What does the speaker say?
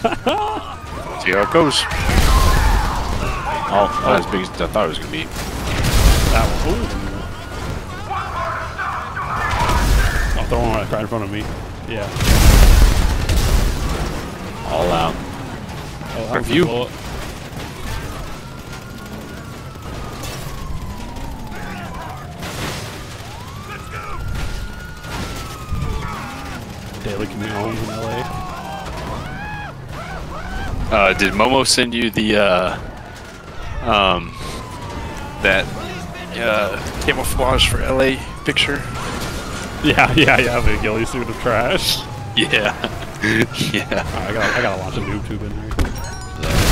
See how it goes. Oh, not as big as I thought it was gonna be. That one. Ooh. Oh, throw one right in front of me. Yeah. All out. Oh, that was a Review. Daily commute home from LA. Uh, did Momo send you the uh, um, that uh, camouflage for LA picture? Yeah, yeah, yeah. The ghillie suit of trash. Yeah, yeah. Alright, I got, I gotta launch a noob tube in there.